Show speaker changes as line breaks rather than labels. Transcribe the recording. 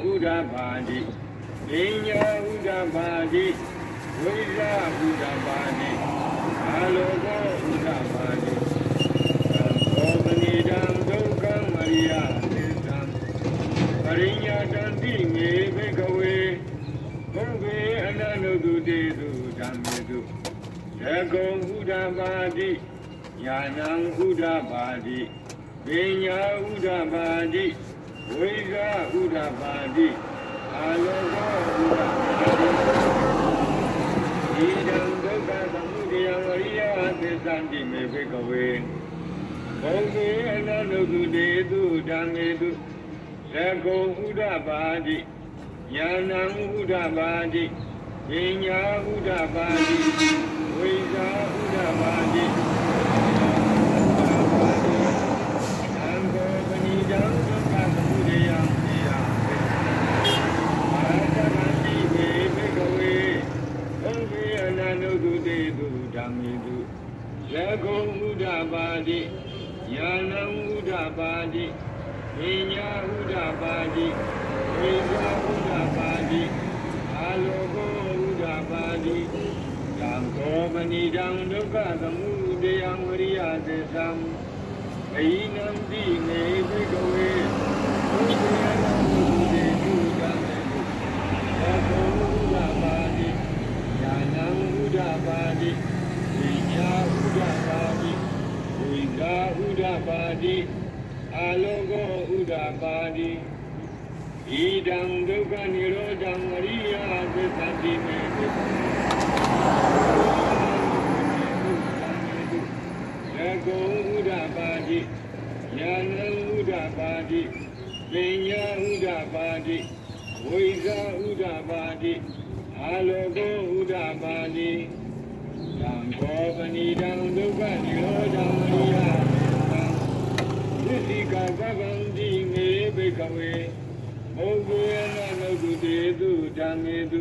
ဥဒ္ဓပါတိပညာဥဒ္ဓပါတိဝိဇာဥဒ္ဓပါတိအာလောကောဥဒ္ဓပါတိသောမနိတံဒုက္ခမရိယသေသံပရိညာတံတိမေဘိကဝေဘုဗေအနန္တုတေတုဓမ္မေတုသကုံဥဒ္ဓပါတိညာဏံဥဒ္ဓပါတိပညာဥဒ္ဓပါတိ ဝိဇာဥဒ္ဓပါတိအာလောကောဥဒ္ဓပါတိဣဒံဒုက္ခသမုဒယဝရိယသစ္စာတိမေဘိကဝေဘုံေအနန္တုတေတုဓမ္မေတုသကုံဥဒ္ဓပါတိညာဏံဥဒ္ဓပါတိပညာဥဒ္ဓပါတိဝိဇာဥဒ္ဓပါတိသံဃေပဏိတံဒုက္ခသမုဒယဝရိယအာတမတိမေဘိကဝေဘုံေအနန္တုတေတုဓ မ္မေတုသကုံဥဒ္ဓပါတိညာဏံဥဒ္ဓပါတိပညာဥဒ္ဓပါတိဝိဇာဥဒ္ဓပါတိအာလောကောဥဒ္ဓပါတိသံဃောပဏိတံဒုက္ခသမုဒယဝရိယသစ္စာဘိနံတိနေဘိကဝေဘုရားနာမုတေတုဓမ္မေတုသကုံဥဒ္ဓပါတိညာဏံဥဒ္ဓပါတိပညာဥဒ္ဓပါတိ ဝိဇာဥဒ္ဓပါတိအာလောကောဥဒ္ဓပါတိဣဒံဒုက္ခនិရောဓံအရိယသစ္စာတိမေတိသကုံဥဒ္ဓပါတိညာဏံဥဒ္ဓပါတိပညာဥဒ္ဓပါတိဝိဇာဥဒ္ဓပါတိအာလောကောဥဒ္ဓပါတိသံဃောပဏိတံဒုက္ခនិရောဓံအရိယ သစ္စာသစ္စိကသဗ္ဗံတိမေဘိကဝေဘုဂေနနုတုတေတုဓမ္မေတု